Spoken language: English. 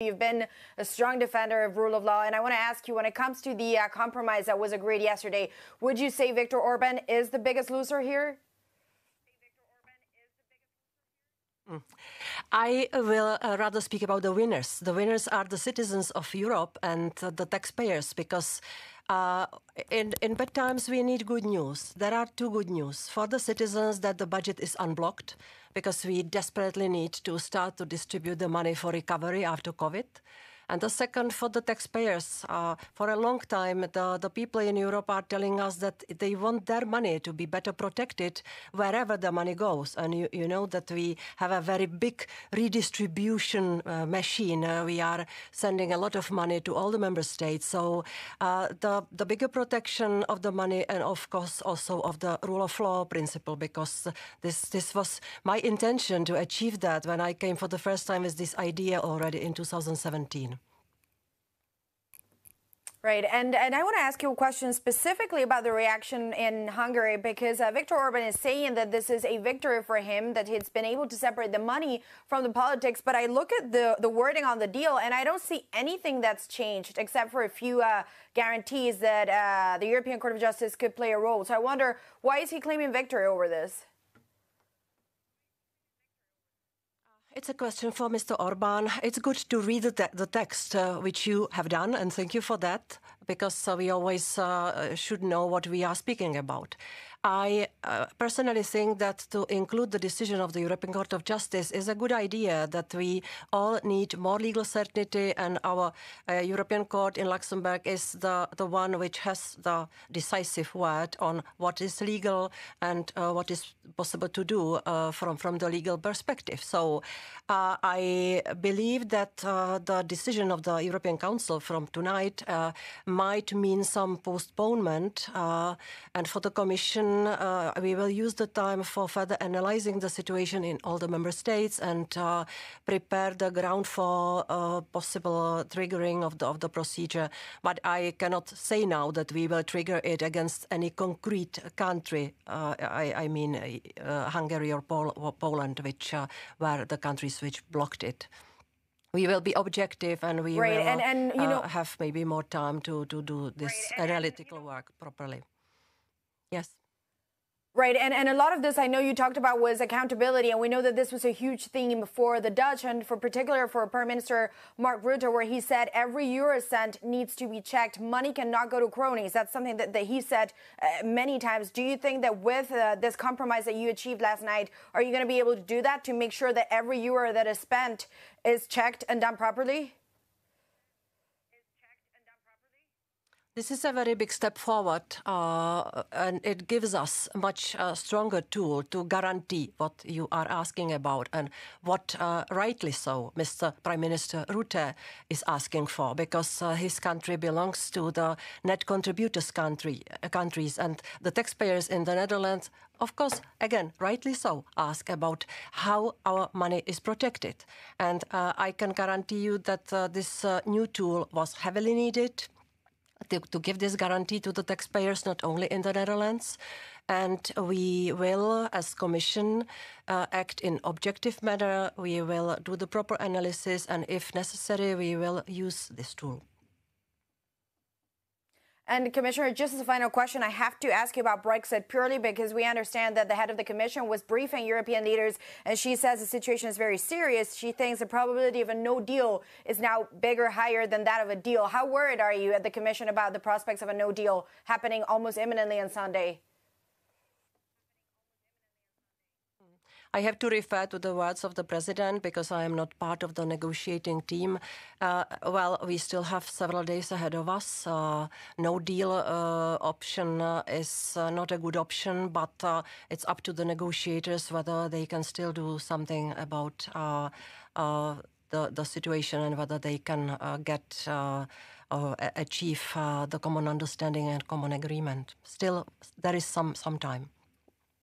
You've been a strong defender of rule of law, and I want to ask you when it comes to the uh, compromise that was agreed yesterday, would you say Viktor Orban is the biggest loser here? I will uh, rather speak about the winners. The winners are the citizens of Europe and uh, the taxpayers because uh, in, in bad times we need good news. There are two good news. For the citizens that the budget is unblocked because we desperately need to start to distribute the money for recovery after COVID. And the second, for the taxpayers, uh, for a long time, the, the people in Europe are telling us that they want their money to be better protected wherever the money goes. And you, you know that we have a very big redistribution uh, machine. Uh, we are sending a lot of money to all the member states. So uh, the, the bigger protection of the money and, of course, also of the rule of law principle, because this, this was my intention to achieve that when I came for the first time with this idea already in 2017. Right, and and I want to ask you a question specifically about the reaction in Hungary because uh, Viktor Orban is saying that this is a victory for him that he's been able to separate the money from the politics. But I look at the the wording on the deal and I don't see anything that's changed except for a few uh, guarantees that uh, the European Court of Justice could play a role. So I wonder why is he claiming victory over this? It's a question for Mr. Orban. It's good to read the, te the text, uh, which you have done, and thank you for that, because uh, we always uh, should know what we are speaking about. I uh, personally think that to include the decision of the European Court of Justice is a good idea, that we all need more legal certainty and our uh, European Court in Luxembourg is the, the one which has the decisive word on what is legal and uh, what is possible to do uh, from, from the legal perspective. So uh, I believe that uh, the decision of the European Council from tonight might mean some postponement and for the Commission uh, we will use the time for further analyzing the situation in all the member states and uh, prepare the ground for uh, possible triggering of the, of the procedure. But I cannot say now that we will trigger it against any concrete country. Uh, I, I, mean uh, Hungary or, Pol or, Poland, which uh, were the countries which blocked it we will be objective and we right. will and, and, you uh, know, have maybe more time to, to do this right. analytical work properly. Yes. Right, and, and a lot of this I know you talked about was accountability, and we know that this was a huge theme for the Dutch, and for particular for Prime Minister Mark Rutte, where he said every euro cent needs to be checked. Money cannot go to cronies. That's something that, that he said uh, many times. Do you think that with uh, this compromise that you achieved last night, are you going to be able to do that to make sure that every euro that is spent is checked and done properly? This is a very big step forward, uh, and it gives us a much uh, stronger tool to guarantee what you are asking about and what, uh, rightly so, Mr. Prime Minister Rutte is asking for, because uh, his country belongs to the net contributors country, uh, countries, and the taxpayers in the Netherlands of course, again, rightly so, ask about how our money is protected. And uh, I can guarantee you that this new tool was heavily needed to, give this guarantee to the taxpayers, not only in the Netherlands. And we will, as Commission, uh, act in objective manner. We will do the proper analysis, and if necessary, we will use this tool. And Commissioner, just as a final question, I have to ask you about Brexit purely because we understand that the head of the Commission was briefing European leaders and she says the situation is very serious. She thinks the probability of a no deal is now bigger, higher than that of a deal. How worried are you at the Commission about the prospects of a no deal happening almost imminently on Sunday? I have to refer to the words of the president because I am not part of the negotiating team. Uh, well, we still have several days ahead of us. Uh, no deal uh, option uh, is uh, not a good option, but uh, it's up to the negotiators whether they can still do something about the, the situation and whether they can get achieve the common understanding and common agreement. Still, there is some some time.